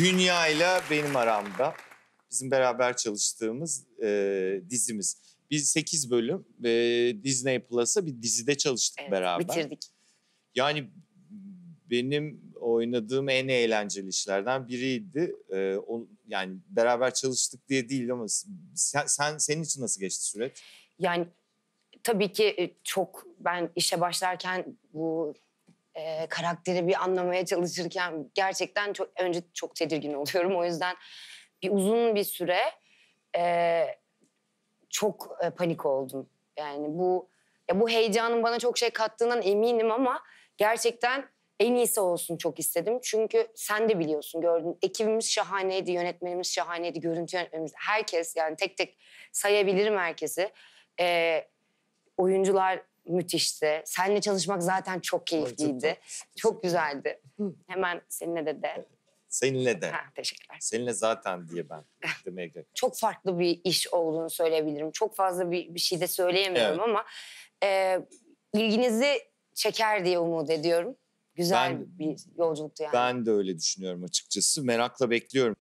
Dünyayla benim aramda bizim beraber çalıştığımız e, dizimiz. Biz 8 bölüm e, Disney Plus'a bir dizide çalıştık Evet, beraber. bitirdik. Yani benim oynadığım en eğlenceli işlerden biriydi. Ee, o, yani beraber çalıştık diye değil ama sen, sen senin için nasıl geçti süreç? Yani tabii ki e, çok ben işe başlarken bu e, karakteri bir anlamaya çalışırken gerçekten çok önce çok tedirgin oluyorum. O yüzden bir uzun bir süre e, çok e, panik oldum. Yani bu ya bu heyecanın bana çok şey kattığından eminim ama gerçekten en iyisi olsun çok istedim. Çünkü sen de biliyorsun gördün. Ekibimiz şahaneydi, yönetmenimiz şahaneydi, görüntü yönetmenimiz. Herkes yani tek tek sayabilirim herkesi. Ee, oyuncular müthişti. Seninle çalışmak zaten çok keyifliydi. Çok, güzeldi. Hemen seninle de de. Seninle de. Ha, teşekkürler. Seninle zaten diye ben demeye gerek. Çok farklı bir iş olduğunu söyleyebilirim. Çok fazla bir, bir şey de söyleyemiyorum Evet. ama e, ilginizi çeker diye umut ediyorum. Güzel Ben- bir yolculuktu yani. Ben de öyle düşünüyorum açıkçası. Merakla bekliyorum.